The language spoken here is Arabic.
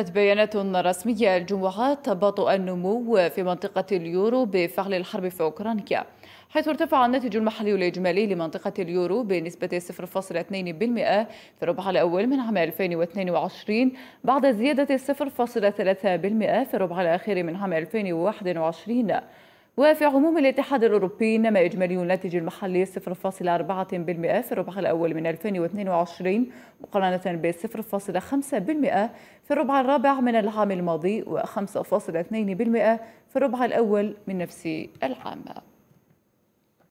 بيانات رسمية الجمعة تباطؤ النمو في منطقة اليورو بفعل الحرب في أوكرانيا حيث ارتفع الناتج المحلي الإجمالي لمنطقة اليورو بنسبة 0.2% في الربع الأول من عام 2022 بعد زيادة 0.3% في الربع الأخير من عام 2021 وفي عموم الاتحاد الأوروبي نما إجمالي الناتج المحلي 0.4% في الربع الأول من 2022 مقارنة ب 0.5% في الربع الرابع من العام الماضي و5.2% في الربع الأول من نفس العام.